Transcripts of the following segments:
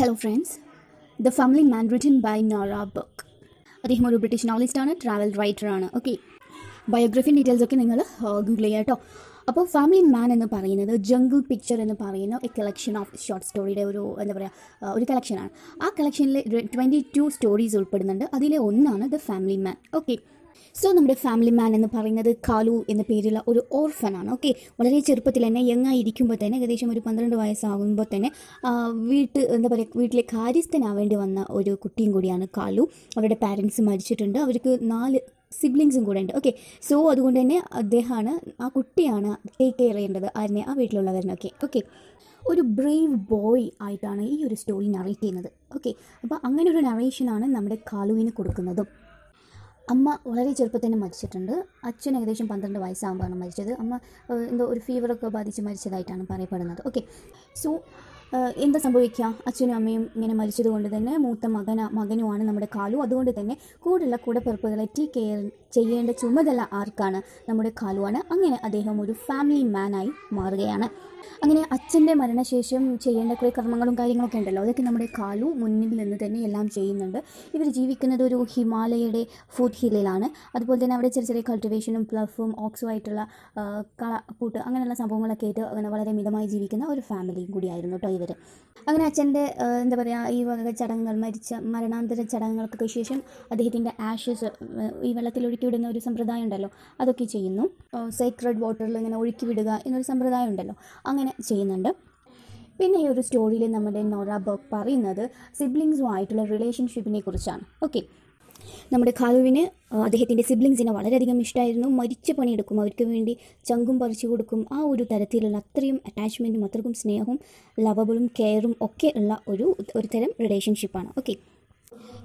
Hello friends the family man written by Nora book അദ്ദേഹം ഒരു British നോവലിസ്റ്റാണ് travel റൈറ്ററാണ് ഓക്കെ ബയോഗ്രഫി ഡീറ്റെയിൽസ് ഒക്കെ നിങ്ങൾ ഗൂഗിൾ ചെയ്യുക കേട്ടോ അപ്പോൾ ഫാമിലി മാൻ എന്ന് പറയുന്നത് ജംഗിൾ പിക്ചർ എന്ന് പറയുന്ന ഒരു കളക്ഷൻ ഓഫ് ഷോർട്ട് സ്റ്റോറിയുടെ ഒരു എന്താ പറയുക ഒരു കളക്ഷനാണ് ആ കളക്ഷനിൽ ട്വന്റി ടു സ്റ്റോറീസ് ഉൾപ്പെടുന്നുണ്ട്. അതിലെ ഒന്നാണ് the family man okay so നമ്മുടെ ഫാമിലി മാൻ എന്ന് പറയുന്നത് കാലു എന്ന പേരുള്ള ഒരു ഓർഫനാണ് ഓക്കെ വളരെ ചെറുപ്പത്തിൽ തന്നെ യങ്ങായിരിക്കുമ്പോൾ തന്നെ ഏകദേശം ഒരു പന്ത്രണ്ട് വയസ്സാകുമ്പോൾ തന്നെ വീട്ട് എന്താ പറയുക വീട്ടിലെ കാര്യസ്ഥനാവേണ്ടി വന്ന ഒരു കുട്ടിയും കൂടിയാണ് കാലു. അവരുടെ പാരൻസ് മരിച്ചിട്ടുണ്ട്. അവർക്ക് നാല് സിബ്ലിങ്സും കൂടെ ഉണ്ട്. ഓക്കെ സോ അതുകൊണ്ട് തന്നെ അദ്ദേഹമാണ് ആ കുട്ടിയാണ് ടേക്ക് കെയർ ചെയ്യേണ്ടത് അതിനെ ആ വീട്ടിലുള്ളവരിനൊക്കെ ഓക്കെ ഒരു ബ്രേവ് ബോയ് ആയിട്ടാണ് ഈ ഒരു സ്റ്റോറി നറേറ്റ് ചെയ്യുന്നത്. ഓക്കെ അപ്പോൾ അങ്ങനെ ഒരു നറേഷനാണ് നമ്മുടെ കാലുവിന് കൊടുക്കുന്നതും. അമ്മ വളരെ ചെറുപ്പത്തിൽ തന്നെ മരിച്ചിട്ടുണ്ട്. അച്ഛൻ ഏകദേശം പന്ത്രണ്ട് വയസ്സാകുമ്പോഴാണ് മരിച്ചത്. അമ്മ എന്തോ ഒരു ഫീവറൊക്കെ ബാധിച്ച് മരിച്ചതായിട്ടാണ് പറയപ്പെടുന്നത്. ഓക്കെ സോ എന്താ സംഭവിക്കുക? അച്ഛനും അമ്മയും ഇങ്ങനെ മരിച്ചത് കൊണ്ട് തന്നെ മൂത്ത മകന മകനുമാണ് നമ്മുടെ കാലു. അതുകൊണ്ട് തന്നെ കൂടെയുള്ള കൂടപ്പിറപ്പുകളെ ടേക്ക് കെയർ ചെയ്യേണ്ട ചുമതല ആർക്കാണ്? നമ്മുടെ കാലുവാണ്. അങ്ങനെ അദ്ദേഹം ഒരു ഫാമിലി മാനായി മാറുകയാണ്. അങ്ങനെ അച്ഛന്റെ മരണശേഷം ചെയ്യേണ്ട കുറേ കർമ്മങ്ങളും കാര്യങ്ങളൊക്കെ ഉണ്ടല്ലോ. അതൊക്കെ നമ്മുടെ കാലു മുന്നിൽ നിന്ന് തന്നെ എല്ലാം ചെയ്യുന്നുണ്ട്. ഇവർ ജീവിക്കുന്നത് ഒരു ഹിമാലയയുടെ ഫുഡ് ഹില്ലിലാണ് അതുപോലെ തന്നെ അവിടെ ചെറിയ ചെറിയ കൾട്ടിവേഷനും പ്ലഫും ഓക്സും ആയിട്ടുള്ള ആ, കള കൂട്ട് അങ്ങനെയുള്ള സംഭവങ്ങളൊക്കെ ആയിട്ട് അങ്ങനെ വളരെ മിതമായി ജീവിക്കുന്ന ഒരു ഫാമിലിയും കൂടിയായിരുന്നു കേട്ടോ ഇവർ അങ്ങനെ അച്ഛന്റെ എന്താ പറയുക ഈ വക ചടങ്ങുകൾ മരിച്ച മരണാന്തര ചടങ്ങുകൾക്കൊക്കെ ശേഷം അദ്ദേഹത്തിന്റെ ആഷസ് ഈ വെള്ളത്തിൽ ഒഴുക്കി വിടുന്ന ഒരു സമ്പ്രദായം ഉണ്ടല്ലോ അതൊക്കെ ചെയ്യുന്നു. സേക്രഡ് വാട്ടറിൽ ഇങ്ങനെ ഒഴുക്കി വിടുക എന്നൊരു സമ്പ്രദായം ഉണ്ടല്ലോ അങ്ങനെ ചെയ്യുന്നുണ്ട്. പിന്നെ ഈ ഒരു സ്റ്റോറിയിൽ നമ്മുടെ നോറ ബർഗ് പറയുന്നത് സിബ്ലിങ്സുമായിട്ടുള്ള റിലേഷൻഷിപ്പിനെ കുറിച്ചാണ്. ഓക്കെ നമ്മുടെ ഖാലുവിന് അദ്ദേഹത്തിന്റെ സിബ്ലിങ്സിനെ വളരെയധികം ഇഷ്ടമായിരുന്നു മരിച്ച പണിയെടുക്കും. അവർക്ക് വേണ്ടി ചങ്കും പറിച്ചു കൊടുക്കും. ആ ഒരു തരത്തിലുള്ള അത്രയും അറ്റാച്ച്മെന്റും അത്രക്കും സ്നേഹവും ലവബിളും കെയറും ഒക്കെ ഉള്ള ഒരു ഒരു തരം റിലേഷൻഷിപ്പാണ് ഓക്കെ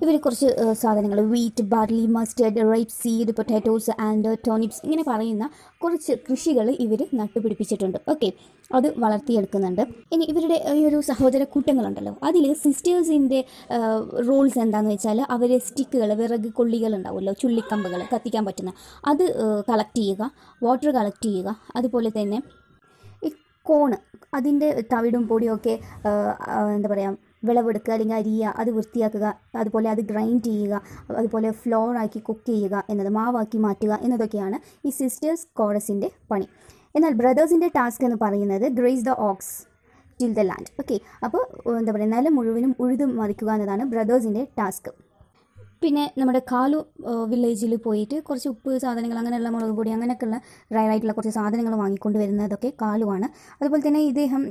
ഇവർ കുറച്ച് സാധനങ്ങൾ wheat barley mustard rapeseed potatoes and turnips ഇങ്ങനെ പറയുന്ന കുറച്ച് കൃഷികൾ ഇവർ നട്ടുപിടിപ്പിച്ചിട്ടുണ്ട്. ഓക്കെ അത് വളർത്തിയെടുക്കുന്നുണ്ട്. ഇനി ഇവരുടെ ഈ ഒരു സഹോദര കൂട്ടങ്ങളുണ്ടല്ലോ അതിൽ സിസ്റ്റേഴ്സിന്റെ റോൾസ് എന്താണെന്ന് വെച്ചാൽ അവർ സ്റ്റിക്കുകൾ വിറക് കൊള്ളികൾ ഉണ്ടാവുമല്ലോ ചുള്ളിക്കമ്പുകൾ കത്തിക്കാൻ പറ്റുന്ന അത് കളക്ട് ചെയ്യുക വാട്ടർ കളക്ട് ചെയ്യുക അതുപോലെ തന്നെ കോണ് അതിന്റെ തവിടും പൊടിയൊക്കെ എന്താ പറയുക വിളവെടുക്കുക അല്ലെങ്കിൽ അരിയുക അത് വൃത്തിയാക്കുക അതുപോലെ അത് ഗ്രൈൻഡ് ചെയ്യുക അതുപോലെ ഫ്ലോർ ആക്കി കുക്ക് ചെയ്യുക എന്നത് മാവാക്കി മാറ്റുക എന്നതൊക്കെയാണ് ഈ സിസ്റ്റേഴ്സ് കോറസിന്റെ പണി. എന്നാൽ ബ്രദേഴ്സിന്റെ ടാസ്ക് എന്ന് പറയുന്നത് graze the ox till the land okay അപ്പോൾ എന്താ പറയുക നിലം മുഴുവനും ഉഴുതു മറിക്കുക എന്നതാണ് ബ്രദേഴ്സിന്റെ ടാസ്ക് പിന്നെ നമ്മുടെ കാലു വില്ലേജിൽ പോയിട്ട് കുറച്ച് ഉപ്പ് സാധനങ്ങൾ അങ്ങനെയുള്ള മുളക് പൊടി അങ്ങനെയൊക്കെയുള്ള ഡ്രൈ ആയിട്ടുള്ള കുറച്ച് സാധനങ്ങൾ വാങ്ങിക്കൊണ്ട് വരുന്നതൊക്കെ കാലുവാണ് അതുപോലെ തന്നെ ഇദ്ദേഹം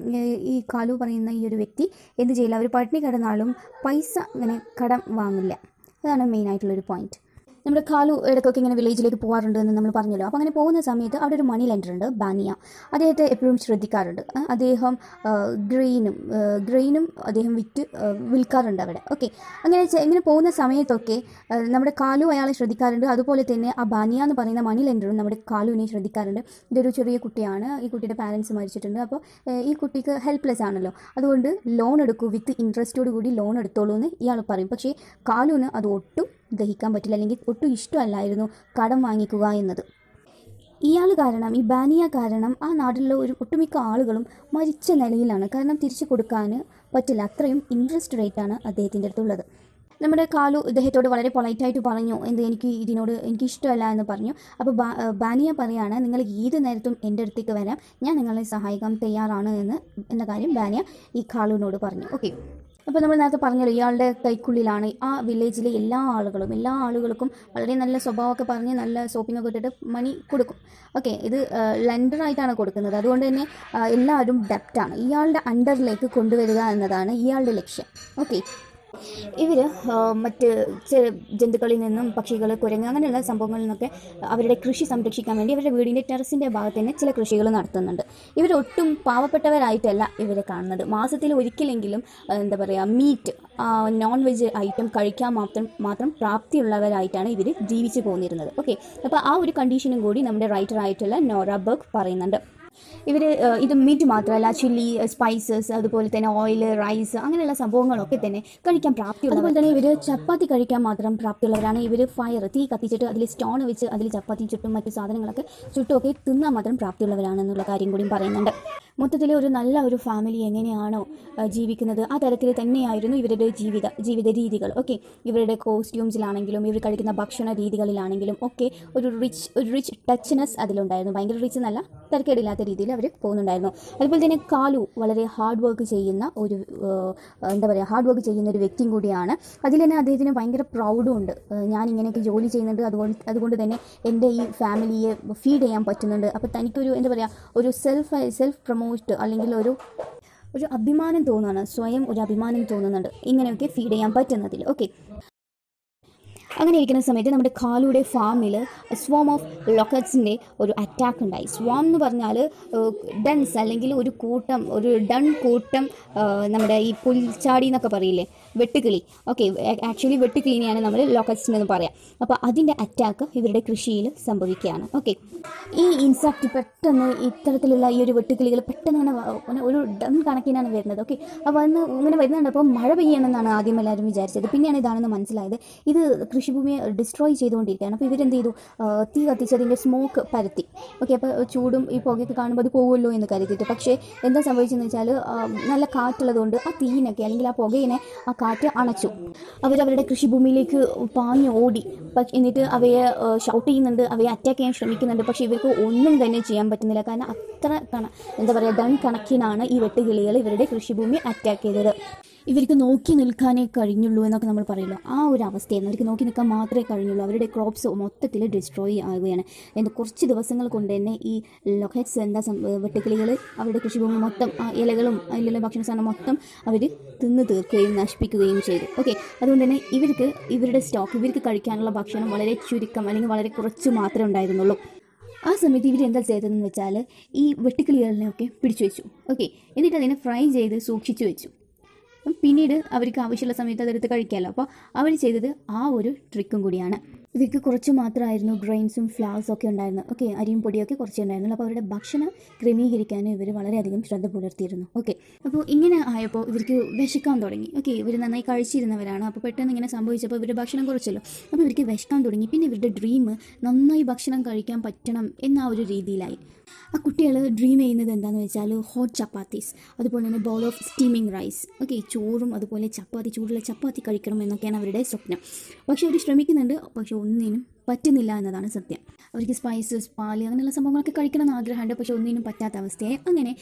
ഈ കാലു പറയുന്ന ഈ ഒരു വ്യക്തി എന്ത് ചെയ്യില്ല? അവർ പട്ടിണി കിടന്നാലും പൈസ ഇങ്ങനെ കടം വാങ്ങില്ല. അതാണ് മെയിൻ ആയിട്ടുള്ളൊരു പോയിന്റ് നമ്മുടെ കാലു ഇടയ്ക്കൊക്കെ ഇങ്ങനെ വില്ലേജിലേക്ക് പോകാറുണ്ട് എന്ന് നമ്മൾ പറഞ്ഞല്ലോ. അപ്പോൾ അങ്ങനെ പോകുന്ന സമയത്ത് അവിടെ ഒരു മണി ലെൻഡർ ഉണ്ട് ബാനിയ. അദ്ദേഹത്തെ എപ്പോഴും ശ്രദ്ധിക്കാറുണ്ട്. അദ്ദേഹം ഗ്രെയിനും ഗ്രെയിനും അദ്ദേഹം വിറ്റ് വിൽക്കാറുണ്ട് അവിടെ. ഓക്കെ അങ്ങനെ ഇങ്ങനെ പോകുന്ന സമയത്തൊക്കെ നമ്മുടെ കാലു അയാളെ ശ്രദ്ധിക്കാറുണ്ട്. അതുപോലെ തന്നെ ആ ബാനിയ എന്ന് പറയുന്ന മണി ലെൻഡറും നമ്മുടെ കാലുവിനെ ശ്രദ്ധിക്കാറുണ്ട്. ഇതൊരു ചെറിയ കുട്ടിയാണ്. ഈ കുട്ടിയുടെ പാരൻസ് മരിച്ചിട്ടുണ്ട്. അപ്പോൾ ഈ കുട്ടിക്ക് ഹെൽപ്ലെസ് ആണല്ലോ. അതുകൊണ്ട് ലോൺ എടുക്കൂ വിത്ത് ഇൻട്രസ്റ്റോട് കൂടി ലോൺ എടുത്തോളൂ എന്ന് ഇയാൾ പറയും. പക്ഷേ കാലുവിന് അത് ഒട്ടും ദഹിക്കാൻ പറ്റില്ല അല്ലെങ്കിൽ ഒട്ടും ഇഷ്ടമല്ലായിരുന്നു കടം വാങ്ങിക്കുക എന്നത്. ഇയാൾ കാരണം ഈ ബാനിയ കാരണം ആ നാട്ടിലുള്ള ഒരു ഒട്ടുമിക്ക ആളുകളും മരിച്ച നിലയിലാണ്. കാരണം തിരിച്ചു കൊടുക്കാൻ പറ്റില്ല. അത്രയും ഇൻട്രസ്റ്റ് റേറ്റാണ് അദ്ദേഹത്തിന്റെ അടുത്തുള്ളത്. നമ്മുടെ കാലു ഇദ്ദേഹത്തോട് വളരെ പൊളൈറ്റായിട്ട് പറഞ്ഞു എന്ത് എനിക്ക് ഇതിനോട് എനിക്ക് ഇഷ്ടമല്ല എന്ന് പറഞ്ഞു. അപ്പോൾ ബാനിയ പറയാണ് നിങ്ങൾ ഏത് നേരത്തും എന്റെ അടുത്തേക്ക് വരാം. ഞാൻ നിങ്ങളെ സഹായിക്കാൻ തയ്യാറാണ് എന്ന് എന്ന കാര്യം ബാനിയ ഈ കാലുവിനോട് പറഞ്ഞു. ഓക്കെ അപ്പോൾ നമ്മൾ നേരത്തെ പറഞ്ഞല്ലോ ഇയാളുടെ കൈക്കുള്ളിലാണ് ആ വില്ലേജിലെ എല്ലാ ആളുകളും എല്ലാ ആളുകൾക്കും വളരെ നല്ല സ്വഭാവമൊക്കെ പറഞ്ഞ് നല്ല സോപ്പിങ്ങൊക്കെ ഇട്ടിട്ട് മണി കൊടുക്കും. ഓക്കെ ഇത് ലെൻഡറായിട്ടാണ് കൊടുക്കുന്നത്. അതുകൊണ്ട് തന്നെ എല്ലാവരും ഡെപ്റ്റാണ് ഇയാളുടെ അണ്ടറിലേക്ക് കൊണ്ടുവരിക എന്നതാണ് ഇയാളുടെ ലക്ഷ്യം. ഓക്കെ ഇവർ മറ്റ് ജന്തുക്കളിൽ നിന്നും പക്ഷികൾ കുരങ്ങ് അങ്ങനെയുള്ള സംഭവങ്ങളിൽ നിന്നൊക്കെ അവരുടെ കൃഷി സംരക്ഷിക്കാൻ വേണ്ടി അവരുടെ വീടിന്റെ ടെറസിന്റെ ഭാഗത്ത് തന്നെ ചില കൃഷികൾ നടത്തുന്നുണ്ട്. ഇവർ ഒട്ടും പാവപ്പെട്ടവരായിട്ടല്ല ഇവരെ കാണുന്നത്. മാസത്തിൽ ഒരിക്കലെങ്കിലും എന്താ പറയുക മീറ്റ് നോൺ വെജ് ഐറ്റം കഴിക്കാൻ മാത്രം മാത്രം പ്രാപ്തിയുള്ളവരായിട്ടാണ് ഇവർ ജീവിച്ചു പോന്നിരുന്നത്. ഓക്കെ അപ്പോൾ ആ ഒരു കണ്ടീഷനും കൂടി നമ്മുടെ റൈറ്റർ ആയിട്ടുള്ള നോറ ബർഗ് പറയുന്നുണ്ട്. ഇവർ ഇത് മീറ്റ് മാത്രമല്ല ചില്ലി സ്പൈസസ് അതുപോലെ തന്നെ ഓയിൽ റൈസ് അങ്ങനെയുള്ള സംഭവങ്ങളൊക്കെ തന്നെ കഴിക്കാൻ പ്രാപ്തി അതുപോലെ തന്നെ ഇവർ ചപ്പാത്തി കഴിക്കാൻ മാത്രം പ്രാപ്തിയുള്ളവരാണ്. ഇവർ ഫയർ തീ കത്തിച്ചിട്ട് അതിൽ സ്റ്റോൺ വെച്ച് അതിൽ ചപ്പാത്തി ചുട്ടും മറ്റു സാധനങ്ങളൊക്കെ ചുട്ടുമൊക്കെ തിന്നാൻ മാത്രം പ്രാപ്തിയുള്ളവരാണെന്നുള്ള കാര്യം കൂടിയും പറയുന്നുണ്ട്. മൊത്തത്തിൽ ഒരു നല്ല ഒരു ഫാമിലി എങ്ങനെയാണോ ജീവിക്കുന്നത് ആ തരത്തിൽ തന്നെയായിരുന്നു ഇവരുടെ ജീവിത ജീവിത രീതികൾ. ഓക്കെ ഇവരുടെ കോസ്റ്റ്യൂംസിലാണെങ്കിലും ഇവർ കഴിക്കുന്ന ഭക്ഷണ രീതികളിലാണെങ്കിലും ഒക്കെ ഒരു റിച്ച് ഒരു റിച്ച് ടച്ച്നെസ് അതിലുണ്ടായിരുന്നു. ഭയങ്കര റിച്ച് എന്നല്ല തരക്കേടില്ലാത്ത രീതിയിൽ അവർ പോകുന്നുണ്ടായിരുന്നു. അതുപോലെ തന്നെ കാലു വളരെ ഹാർഡ് വർക്ക് ചെയ്യുന്ന ഒരു എന്താ പറയുക ഹാർഡ് വർക്ക് ചെയ്യുന്ന ഒരു വ്യക്തിയും കൂടിയാണ്. അതിൽ തന്നെ അദ്ദേഹത്തിന് ഭയങ്കര പ്രൗഡും ഉണ്ട്. ഞാൻ ഇങ്ങനെയൊക്കെ ജോലി ചെയ്യുന്നുണ്ട്. അതുകൊണ്ട് അതുകൊണ്ട് തന്നെ എന്റെ ഈ ഫാമിലിയെ ഫീഡ് ചെയ്യാൻ പറ്റുന്നുണ്ട്. അപ്പോൾ തനിക്കൊരു എന്താ പറയുക ഒരു സെൽഫ് സെൽഫ് പ്രൊമോട്ട് അല്ലെങ്കിൽ ഒരു ഒരു അഭിമാനം തോന്നുകയാണ്. സ്വയം ഒരു അഭിമാനം തോന്നുന്നുണ്ട്. ഇങ്ങനെയൊക്കെ ഫീഡ് ചെയ്യാൻ പറ്റുന്നതിൽ. ഓക്കെ അങ്ങനെ ഇരിക്കുന്ന സമയത്ത് നമ്മുടെ കാലുടെ ഫാമിൽ സ്വാം ഓഫ് ലോക്കറ്റ്സിന്റെ ഒരു അറ്റാക്ക് ഉണ്ടായി. സ്വാം എന്ന് പറഞ്ഞാൽ ഡൻസ് അല്ലെങ്കിൽ ഒരു കൂട്ടം ഒരു ഡൺ കൂട്ടം നമ്മുടെ ഈ പുൽച്ചാടി എന്നൊക്കെ പറയില്ലേ? വെട്ടുകിളി ഓക്കെ ആക്ച്വലി വെട്ടുകിളിനെയാണ് നമ്മൾ ലോക്കസ്റ്റ് എന്ന് പറയാം. അപ്പോൾ അതിന്റെ അറ്റാക്ക് ഇവരുടെ കൃഷിയിൽ സംഭവിക്കുകയാണ്. ഓക്കെ ഈ ഇൻസെക്റ്റ് പെട്ടെന്ന് ഇത്തരത്തിലുള്ള ഈ ഒരു വെട്ടുകിളികൾ പെട്ടെന്ന് ഇങ്ങനെ ഒരു ഡം കണക്കിനാണ് വരുന്നത്. ഓക്കെ അപ്പോൾ അന്ന് ഇങ്ങനെ വരുന്നുണ്ട്. അപ്പോൾ മഴ പെയ്യണമെന്നാണ് ആദ്യം എല്ലാവരും വിചാരിച്ചത്. പിന്നെയാണ് ഇതാണെന്ന് മനസ്സിലായത്. ഇത് കൃഷിഭൂമിയെ ഡിസ്ട്രോയ് ചെയ്തുകൊണ്ടിരിക്കുകയാണ്. അപ്പോൾ ഇവരെന്ത് ചെയ്തു? തീ കത്തിച്ചതിന്റെ സ്മോക്ക് പരത്തി. ഓക്കെ അപ്പോൾ ചൂടും ഈ പുകയൊക്കെ കാണുമ്പോൾ അത് പോകുമല്ലോ എന്ന് കരുതിയിട്ട്. പക്ഷേ എന്താ സംഭവിച്ചതെന്ന് വെച്ചാൽ നല്ല കാറ്റുള്ളതുകൊണ്ട് ആ തീയിനൊക്കെ അല്ലെങ്കിൽ ആ പുകയിനെ ആ കാറ്റ് അണച്ചു. അവരവരുടെ കൃഷിഭൂമിയിലേക്ക് പാഞ്ഞു ഓടി. എന്നിട്ട് അവയെ ഷൗട്ട് ചെയ്യുന്നുണ്ട്. അവയെ അറ്റാക്ക് ചെയ്യാൻ ശ്രമിക്കുന്നുണ്ട്. പക്ഷേ ഇവർക്ക് ഒന്നും തന്നെ ചെയ്യാൻ പറ്റുന്നില്ല. കാരണം അത്ര കണ എന്താ പറയുക ഡൺ കണക്കിനാണ് ഈ വെട്ടുകിളികൾ ഇവരുടെ കൃഷിഭൂമി അറ്റാക്ക് ചെയ്തത്. ഇവർക്ക് നോക്കി നിൽക്കാനേ കഴിഞ്ഞുള്ളൂ എന്നൊക്കെ നമ്മൾ പറയുള്ളൂ ആ ഒരു അവസ്ഥയാണ് അവർക്ക് നോക്കി നിൽക്കാൻ മാത്രമേ കഴിഞ്ഞുള്ളൂ. അവരുടെ ക്രോപ്സ് മൊത്തത്തിൽ ഡിസ്ട്രോയ് ആവുകയാണ്. എന്ന് കുറച്ച് ദിവസങ്ങൾ കൊണ്ട് തന്നെ ഈ ലൊഹറ്റ്സ് എന്താ വെട്ടുക്കിളികൾ അവരുടെ കൃഷിഭൂമി മൊത്തം ഇലകളും അതിലുള്ള ഭക്ഷണ സാധനം മൊത്തം അവർ തിന്ന് തീർക്കുകയും നശിപ്പിക്കുകയും ചെയ്തു. ഓക്കെ അതുകൊണ്ട് തന്നെ ഇവർക്ക് ഇവരുടെ സ്റ്റോക്ക് ഇവർക്ക് കഴിക്കാനുള്ള ഭക്ഷണം വളരെ ചുരുക്കം അല്ലെങ്കിൽ വളരെ കുറച്ച് മാത്രമേ ഉണ്ടായിരുന്നുള്ളൂ. ആ സമയത്ത് ഇവർ എന്താ ചെയ്തതെന്ന് വെച്ചാൽ ഈ വെട്ടുക്കിളികളിനെയൊക്കെ പിടിച്ചു വെച്ചു ഓക്കെ എന്നിട്ട് അതിനെ ഫ്രൈ ചെയ്ത് സൂക്ഷിച്ചു വെച്ചു. പിന്നീട് അവർക്ക് ആവശ്യമുള്ള സമയത്ത് അതെടുത്ത് കഴിക്കാമല്ലോ. അപ്പോൾ അവർ ചെയ്തത് ആ ഒരു ട്രിക്കും കൂടിയാണ്. ഇവർക്ക് കുറച്ച് മാത്രമായിരുന്നു ഗ്രെയിൻസും ഫ്ലവേഴ്സും ഒക്കെ ഉണ്ടായിരുന്നു ഓക്കെ അരിയും പൊടിയൊക്കെ കുറച്ച് ഉണ്ടായിരുന്നു അപ്പോൾ അവരുടെ ഭക്ഷണം ക്രമീകരിക്കാനും ഇവർ വളരെയധികം ശ്രദ്ധ പുലർത്തിയിരുന്നു. ഓക്കെ അപ്പോൾ ഇങ്ങനെ ആയപ്പോൾ ഇവർക്ക് വിശക്കാൻ തുടങ്ങി. ഓക്കെ ഇവർ നന്നായി കഴിച്ചിരുന്നവരാണ്. അപ്പോൾ പെട്ടെന്ന് ഇങ്ങനെ സംഭവിച്ചപ്പോൾ ഇവരുടെ ഭക്ഷണം കുറച്ചല്ലോ. അപ്പോൾ ഇവർക്ക് വിശക്കാൻ തുടങ്ങി. പിന്നെ ഇവരുടെ ഡ്രീം നന്നായി ഭക്ഷണം കഴിക്കാൻ പറ്റണം എന്ന ഒരു രീതിയിലായി. ആ കുട്ടികൾ ഡ്രീം ചെയ്യുന്നത് എന്താണെന്ന് വെച്ചാൽ ഹോട്ട് ചപ്പാത്തീസ് അതുപോലെ തന്നെ bowl of steaming rice okay ചോറും അതുപോലെ ചപ്പാത്തി ചൂടുള്ള ചപ്പാത്തി കഴിക്കണം എന്നൊക്കെയാണ് അവരുടെ സ്വപ്നം. പക്ഷേ അവർ ശ്രമിക്കുന്നുണ്ട് പക്ഷേ ഒന്നിനും പറ്റുന്നില്ല എന്നതാണ് സത്യം. അവർക്ക് സ്പൈസസ് പാൽ അങ്ങനെയുള്ള സംഭവങ്ങളൊക്കെ കഴിക്കണം എന്ന് ആഗ്രഹമുണ്ട് പക്ഷെ ഒന്നിനും പറ്റാത്ത അവസ്ഥയായി. അങ്ങനെ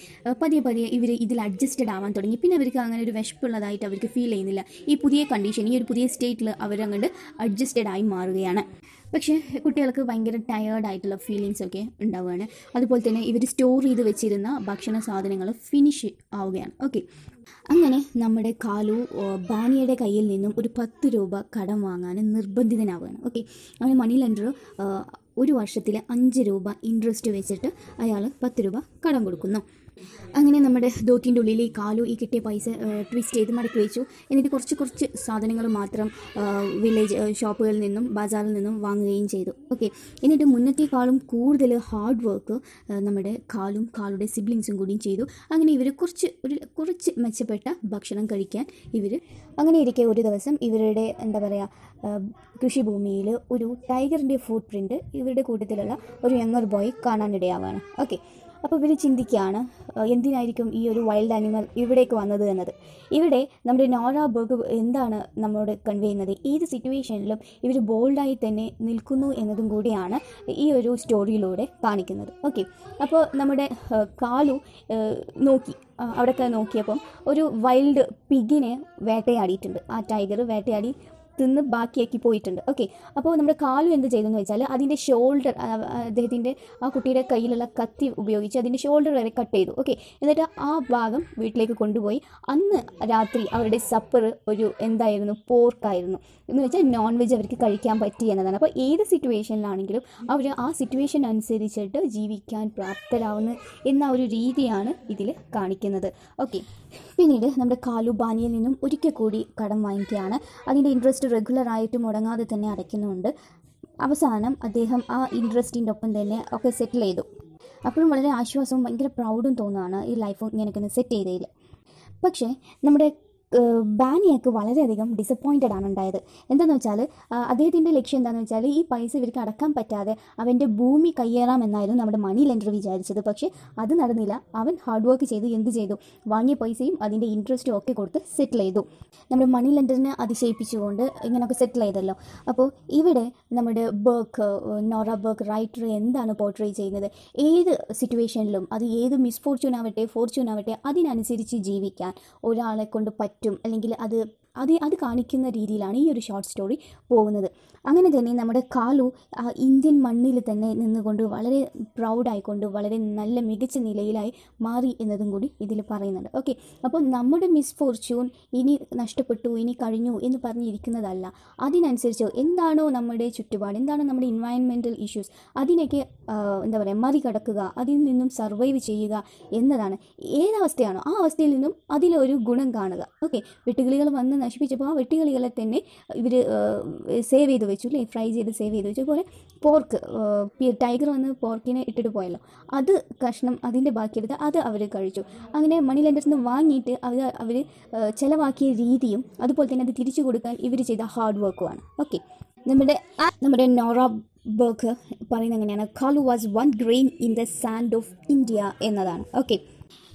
പതിയെ പതിയെ ഇവർ ഇതിൽ അഡ്ജസ്റ്റഡ് ആവാൻ തുടങ്ങി. പിന്നെ അവർക്ക് അങ്ങനെ ഒരു വിശപ്പുള്ളതായിട്ട് അവർക്ക് ഫീൽ ചെയ്യുന്നില്ല. ഈ പുതിയ കണ്ടീഷൻ ഈ ഒരു പുതിയ സ്റ്റേറ്റിൽ അവരങ്ങോട്ട് അഡ്ജസ്റ്റഡ് ആയി മാറുകയാണ്. പക്ഷേ കുട്ടികൾക്ക് ഭയങ്കര ടയേർഡ് ആയിട്ടുള്ള ഫീലിങ്സ് ഒക്കെ ഉണ്ടാവുകയാണ്. അതുപോലെ തന്നെ ഇവർ സ്റ്റോർ ചെയ്ത് വെച്ചിരുന്ന ഭക്ഷണ സാധനങ്ങൾ ഫിനിഷ് ആവുകയാണ്. ഓക്കെ അങ്ങനെ നമ്മുടെ കാലു ബാനിയുടെ കയ്യിൽ നിന്നും ഒരു പത്ത് രൂപ കടം വാങ്ങാൻ നിർബന്ധിതനാവുകയാണ്. ഓക്കെ അങ്ങനെ മണി ലെൻഡർ ഒരു വർഷത്തിൽ അഞ്ച് രൂപ ഇൻട്രസ്റ്റ് വെച്ചിട്ട് അയാൾ പത്ത് രൂപ കടം കൊടുക്കുന്നു. അങ്ങനെ നമ്മുടെ ധോത്തിന്റെ ഉള്ളിൽ ഈ കാലു ഈ കിട്ടിയ പൈസ ട്വിസ്റ്റ് ചെയ്ത് മടക്കി വെച്ചു. എന്നിട്ട് കുറച്ച് കുറച്ച് സാധനങ്ങൾ മാത്രം വില്ലേജ് ഷോപ്പുകളിൽ നിന്നും ബജാറിൽ നിന്നും വാങ്ങുകയും ചെയ്തു. ഓക്കെ എന്നിട്ട് മുന്നത്തേക്കാളും കൂടുതൽ ഹാർഡ് വർക്ക് നമ്മുടെ കാലും കാളുടെ സിബ്ലിങ്സും കൂടിയും ചെയ്തു. അങ്ങനെ ഇവർ കുറച്ച് ഒരു കുറച്ച് മെച്ചപ്പെട്ട ഭക്ഷണം കഴിക്കാൻ ഇവർ അങ്ങനെ ഇരിക്കെ ഒരു ദിവസം ഇവരുടെ എന്താ പറയുക കൃഷിഭൂമിയിൽ ഒരു ടൈഗറിന്റെ ഫുട് ഇവരുടെ കൂട്ടത്തിലുള്ള ഒരു യങ്ങർ ബോയ് കാണാനിടയാവാണ്. ഓക്കെ അപ്പോൾ ഇവർ ചിന്തിക്കുകയാണ് എന്തിനായിരിക്കും ഈ ഒരു വൈൽഡ് ആനിമൽ ഇവിടേക്ക് വന്നത് എന്നത്. ഇവിടെ നമ്മുടെ നോറ ബർഗ് എന്താണ് നമ്മളോട് കൺവേ ചെയ്യുന്നത്? ഏത് സിറ്റുവേഷനിലും ഇവർ ബോൾഡായി തന്നെ നിൽക്കുന്നു എന്നതും കൂടിയാണ് ഈ ഒരു സ്റ്റോറിയിലൂടെ കാണിക്കുന്നത്. ഓക്കെ അപ്പോൾ നമ്മുടെ കാലു നോക്കി. അവിടെയൊക്കെ നോക്കിയപ്പം ഒരു വൈൽഡ് പിഗിനെ വേട്ടയാടിയിട്ടുണ്ട്. ആ ടൈഗർ വേട്ടയാടി തിന്ന് ബാക്കിയാക്കി പോയിട്ടുണ്ട്. ഓക്കെ അപ്പോൾ നമ്മുടെ കാലു എന്ത് ചെയ്തെന്ന് വെച്ചാൽ അതിന്റെ ഷോൾഡർ അദ്ദേഹത്തിന്റെ ആ കുട്ടിയുടെ കയ്യിലുള്ള കത്തി ഉപയോഗിച്ച് അതിന്റെ ഷോൾഡർ വരെ കട്ട് ചെയ്തു. ഓക്കെ എന്നിട്ട് ആ ഭാഗം വീട്ടിലേക്ക് കൊണ്ടുപോയി. അന്ന് രാത്രി അവരുടെ സപ്പർ ഒരു എന്തായിരുന്നു? പോർക്കായിരുന്നു എന്ന് വെച്ചാൽ നോൺ വെജ് അവർക്ക് കഴിക്കാൻ പറ്റി എന്നതാണ്. അപ്പോൾ ഏത് സിറ്റുവേഷനിലാണെങ്കിലും അവർ ആ സിറ്റുവേഷൻ അനുസരിച്ചിട്ട് ജീവിക്കാൻ പ്രാപ്തരാവുന്ന എന്ന ഒരു രീതിയാണ് ഇതിൽ കാണിക്കുന്നത്. ഓക്കെ പിന്നീട് നമ്മുടെ കാലു ബാനിയിൽ നിന്നും ഒരിക്കൽ കൂടി കടം വാങ്ങിക്കുകയാണ്. അതിന്റെ ഇൻട്രസ്റ്റ് റെഗുലറായിട്ട് മുടങ്ങാതെ തന്നെ അടയ്ക്കുന്നുണ്ട്. അവസാനം അദ്ദേഹം ആ ഇൻട്രസ്റ്റിന്റെ ഒപ്പം തന്നെ ഒക്കെ സെറ്റിൽ ചെയ്തു. അപ്പോഴും വളരെ ആശ്വാസവും ഭയങ്കര പ്രൗഡും തോന്നുകയാണ് ഈ ലൈഫ് ഇങ്ങനെയൊക്കെ സെറ്റ് ചെയ്തതിൽ പക്ഷേ നമ്മുടെ ബാനിയൊക്കെ വളരെയധികം ഡിസപ്പോയിന്റഡ് ആണ് ഉണ്ടായത്. എന്താണെന്ന് വെച്ചാൽ അദ്ദേഹത്തിന്റെ ലക്ഷ്യം എന്താണെന്ന് വെച്ചാൽ ഈ പൈസ ഇവർക്ക് അടക്കാൻ പറ്റാതെ അവന്റെ ഭൂമി കയ്യേറാമെന്നായിരുന്നു നമ്മുടെ മണി ലെൻഡർ വിചാരിച്ചത്. പക്ഷേ അത് നടന്നില്ല. അവൻ ഹാർഡ് വർക്ക് ചെയ്തു എന്ത് ചെയ്തു? വാങ്ങിയ പൈസയും അതിന്റെ ഇൻട്രസ്റ്റും ഒക്കെ കൊടുത്ത് സെറ്റിൽ ചെയ്തു. നമ്മുടെ മണി ലെൻഡറിനെ അതിശയിപ്പിച്ചുകൊണ്ട് ഇങ്ങനെയൊക്കെ സെറ്റിൽ ചെയ്തല്ലോ. അപ്പോൾ ഇവിടെ നമ്മുടെ ബർക്ക് നോറ ബർക്ക് റൈറ്റർ എന്താണ് പോർട്രേ ചെയ്യുന്നത്? ഏത് സിറ്റുവേഷനിലും അത് ഏത് മിസ്ഫോർച്യൂൺ ആവട്ടെ ഫോർച്യൂൺ ആവട്ടെ അതിനനുസരിച്ച് ജീവിക്കാൻ ഒരാളെ കൊണ്ട് പറ്റും അല്ലെങ്കിൽ അത് അത് അത് കാണിക്കുന്ന രീതിയിലാണ് ഈ ഒരു ഷോർട്ട് സ്റ്റോറി പോകുന്നത്. അങ്ങനെ തന്നെ നമ്മുടെ കാലു ആ ഇന്ത്യൻ മണ്ണിൽ തന്നെ നിന്നുകൊണ്ട് വളരെ പ്രൗഡായിക്കൊണ്ട് വളരെ നല്ല മികച്ച നിലയിലായി മാറി എന്നതും കൂടി ഇതിൽ പറയുന്നുണ്ട്. ഓക്കെ അപ്പോൾ നമ്മുടെ മിസ്ഫോർച്യൂൺ ഇനി നഷ്ടപ്പെട്ടു ഇനി കഴിഞ്ഞു എന്ന് പറഞ്ഞിരിക്കുന്നതല്ല. അതിനനുസരിച്ച് എന്താണോ നമ്മുടെ ചുറ്റുപാട് എന്താണോ നമ്മുടെ ഇൻവയൺമെന്റൽ ഇഷ്യൂസ് അതിനൊക്കെ എന്താ പറയുക മറികടക്കുക അതിൽ നിന്നും സർവൈവ് ചെയ്യുക എന്നതാണ്. ഏതവസ്ഥയാണോ ആ അവസ്ഥയിൽ നിന്നും അതിലൊരു ഗുണം കാണുക. ഓക്കെ വെട്ടുകിളികൾ വന്ന് നശിപ്പിച്ചപ്പോൾ ആ വെട്ടുകിളികളെ തന്നെ ഇവർ സേവ് ചെയ്ത് വെച്ചു അല്ലേ? ഫ്രൈ ചെയ്ത് സേവ് ചെയ്ത് വെച്ചു. അതുപോലെ പോർക്ക് ടൈഗർ വന്ന് പോർക്കിനെ ഇട്ടിട്ട് പോയല്ലോ. അത് കഷ്ണം അതിന്റെ ബാക്കിയെടുത്ത് അത് അവർ കഴിച്ചു. അങ്ങനെ മണി ലെൻഡേഴ്സ് നിന്ന് വാങ്ങിയിട്ട് അവർ അവർ ചിലവാക്കിയ രീതിയും അതുപോലെ തന്നെ അത് തിരിച്ചു കൊടുക്കാൻ ഇവർ ചെയ്ത ഹാർഡ് വർക്കുമാണ് ഓക്കെ. നമ്മുടെ നമ്മുടെ നോറ ബർഗ് പറയുന്നത് എങ്ങനെയാണ്? Kalu was one grain in the sand of India എന്നതാണ്. ഓക്കെ.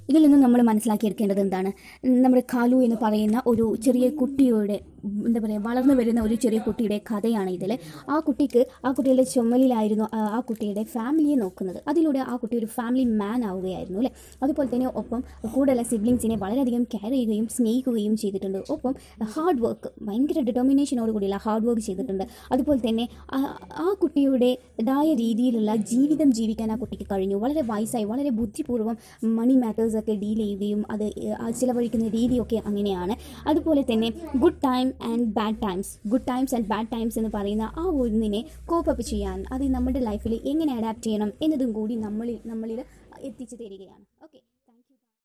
ഇതിൽ നിന്ന് നമ്മൾ മനസ്സിലാക്കിയെടുക്കേണ്ടത് എന്താണ്? നമ്മുടെ കാലു എന്ന് പറയുന്ന ഒരു ചെറിയ കുട്ടിയുടെ എന്താ പറയുക വളർന്നു വരുന്ന ഒരു ചെറിയ കുട്ടിയുടെ കഥയാണ് ഇതിൽ ആ കുട്ടിക്ക് ആ കുട്ടിയുടെ ചുമലിലായിരുന്നു ആ കുട്ടിയുടെ ഫാമിലിയെ നോക്കുന്നത്. അതിലൂടെ ആ കുട്ടി ഒരു ഫാമിലി മാൻ ആവുകയായിരുന്നു അല്ലേ? അതുപോലെ തന്നെ ഒപ്പം കൂടെയുള്ള സിബ്ലിങ്സിനെ വളരെയധികം കെയർ ചെയ്യുകയും സ്നേഹിക്കുകയും ചെയ്തിട്ടുണ്ട്. ഒപ്പം ഹാർഡ് വർക്ക് ഭയങ്കര ഡിറ്റർമിനേഷനോട് കൂടിയുള്ള ഹാർഡ് വർക്ക് ചെയ്തിട്ടുണ്ട്. അതുപോലെ തന്നെ ആ- കുട്ടിയുടെ കുട്ടിയുടേതായ രീതിയിലുള്ള ജീവിതം ജീവിക്കാൻ ആ കുട്ടിക്ക് കഴിഞ്ഞു. വളരെ വയസ്സായി വളരെ ബുദ്ധിപൂർവം മണി മാറ്റേഴ്സൊക്കെ ഡീൽ ചെയ്യുകയും അത് ചിലവഴിക്കുന്ന രീതിയൊക്കെ അങ്ങനെയാണ്. അതുപോലെ തന്നെ good time and bad times good times and bad times എന്ന് പറയുന്ന ആ ഒന്നിനെ കോപ്പപ്പ് ചെയ്യാൻ അത് നമ്മുടെ ലൈഫിൽ എങ്ങനെ അഡാപ്റ്റ് ചെയ്യണം എന്നതും കൂടി നമ്മളിൽ നമ്മളിൽ എത്തിച്ചു തരികയാണ്. ഓക്കെ